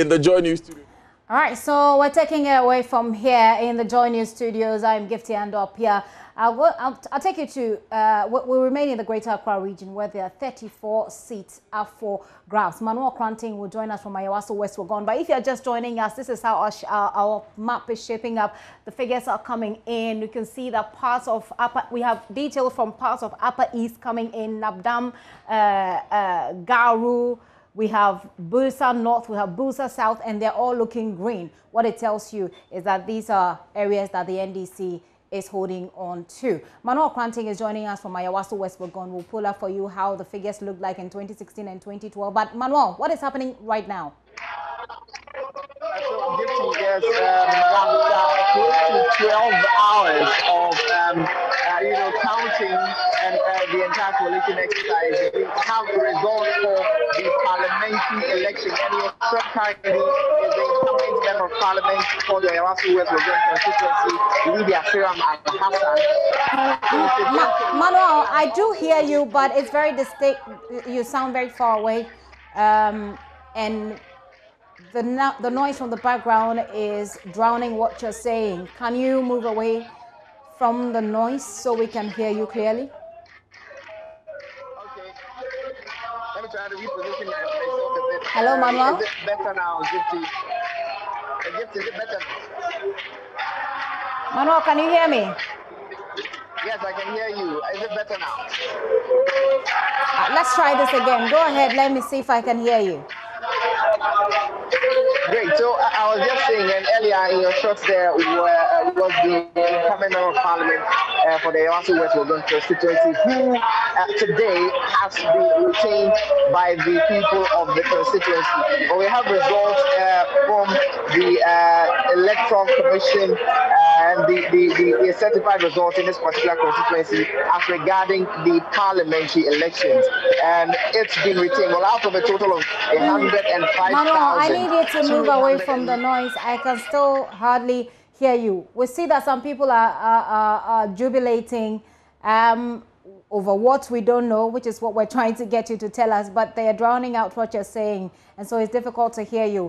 in the Joy News studio. All right, so we're taking it away from here in the Joy News studios. I'm Gifty Andop here. I'll, go, I'll, I'll take you to, uh, we, remain in the Greater Accra region where there are 34 seats up for grabs. Manuel Kranting will join us from Ayawaso West Wuogon. But if you're just joining us, this is how our, our, our, map is shaping up. The figures are coming in. You can see that parts of upper, we have details from parts of Upper East coming in, Nabdam, uh, uh, Garu, we have Builsa North, we have Builsa South, and they're all looking green. What it tells you is that these are areas that the NDC is holding on to. Manuel Kranting is joining us from Ayawaso West Wuogon. We'll pull up for you how the figures look like in 2016 and 2012. But Manuel, what is happening right now? Close to 12 hours of um, uh, you know counting and uh, the entire collation exercise. We have the results for the parliamentary election. Is the member of parliament for the West Wuogon constituency, Lydia Hassan. Ma Manuel, I do hear you, but it's very distinct. You sound very far away. Um, and the, no the noise from the background is drowning what you're saying. Can you move away from the noise so we can hear you clearly? Try to reposition myself a bit. Hello, Manuel. Is it better now, Gifty? Gifty, is it better? Manuel, can you hear me? Yes, I can hear you. Is it better now? Uh, let's try this again. Go ahead. Let me see if I can hear you. I, was just saying, earlier in your shots there were, uh, was the incumbent member of parliament uh, for the Ayawaso West Wuogon constituency, who uh, today has been retained by the people of the constituency. But we have results uh, from the uh, electoral commission and the, the, the, the, certified results in this particular constituency as regarding the parliamentary elections. And it's been retained. Well, out of a total of 105,000. Mano, I need you to move away from the noise. I can still hardly hear you. We see that some people are, are, are, are jubilating um, over what we don't know, which is what we're trying to get you to tell us, but they are drowning out what you're saying. And so it's difficult to hear you.